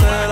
myself